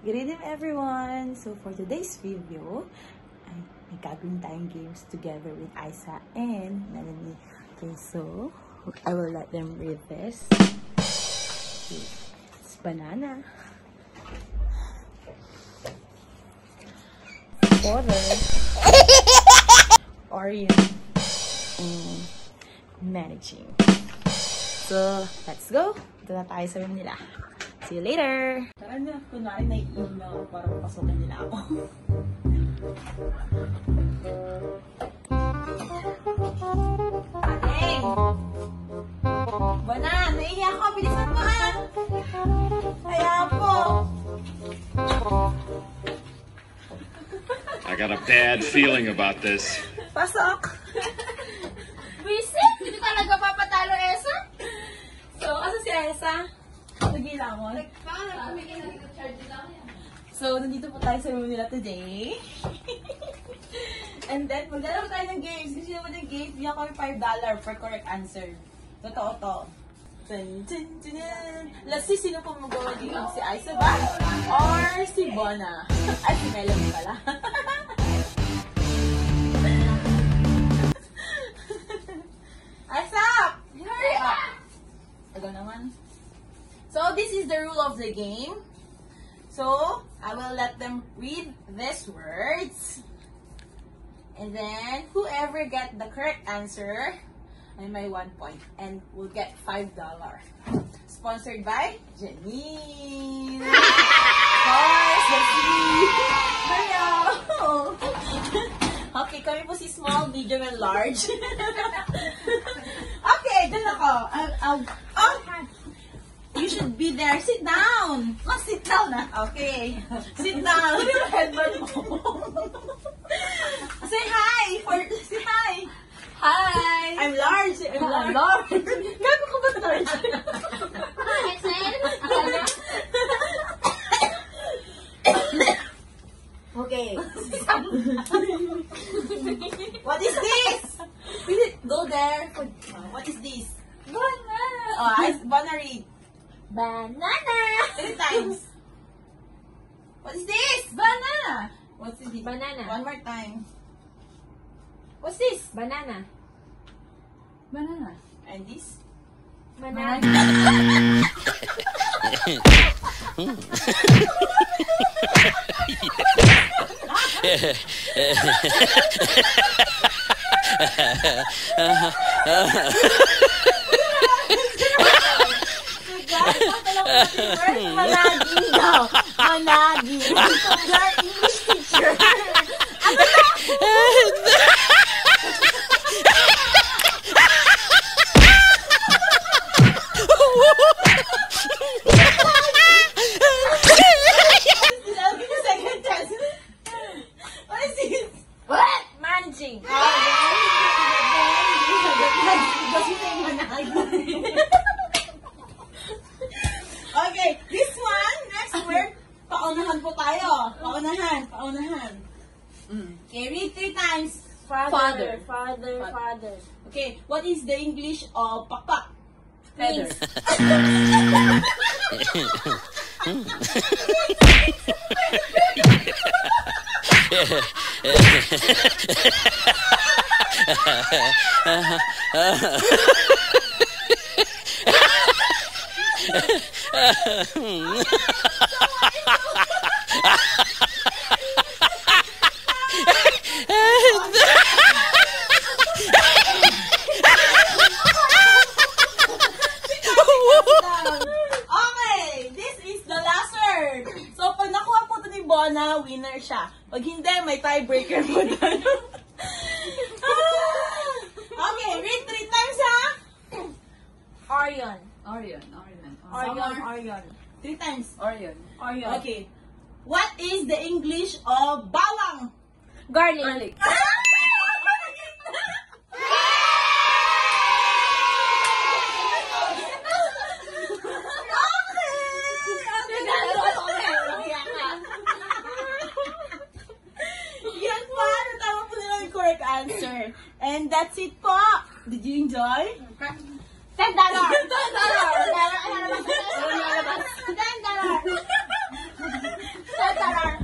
Good evening everyone! So for today's video, ay may gagawin tayong games together with Isa and Melanie. Okay, so I will let them read this. Okay, It's banana. Water. Oreo. And managing. So, let's go. Ito na tayo sa room nila. See you later! Tara na, kunwari na-inom na para pasokin nila ako. Ate! Bana, naiiyak ako. Bilisan mo ha! Kaya po. I got a bad feeling about this. Pasok! Visit! Hindi talaga papatalo, Esa? So, asa si Elsa? Yan. So, nandito po tayo sa room nila today. And then, maglalaro tayo ng games. Gusto naman ng games, bigyan ko yung $5 for correct answer. Totoo to. Dun, dun, dun, dun. Let's see sino po magawa dito. Si Isa ba? Or si Bona? Ay, si Melanie pala. So, this is the rule of the game. So, I will let them read these words. And then, whoever get the correct answer, I may one. And will get $5. Sponsored by Janine. Okay, kami po si small, medium, and large. okay, dun ako. I'll, I'll, there. Sit down. Mas sit down na. Okay. Sit down. Ano yung headband mo? Say hi. For, say hi. Hi! I'm large. I'm large. large. Gago ka ba large? Hi! Akala? okay. what is this? Go there? What is this? Banana! Oh, I wanna read. Banana! Three times. What is this? Banana. What's this? Banana. One more time. What's this? Banana. Banana. And this? Banana. Managi daw. Managi. Your teacher. I'll give you a second chance. What is this? What? Managing. okay, this one, next word, paunahan po tayo. Paunahan, paunahan. Okay, read three times. Father. Father. Father. father. Okay, what is the English of pakpak? Feather. ni Bona, winner siya. Pag hindi, may tiebreaker po tayo. Ah! okay, read three times ha. Orion. Orion, Orion. Orion, Orion. Three times. Orion. Orion. Okay. What is the English of bawang? Garlic. Garlic. Yan That's it po. Did you enjoy? Ten dollar. Ten dollar. Ten dollar. Ten dollar. Ten dollar.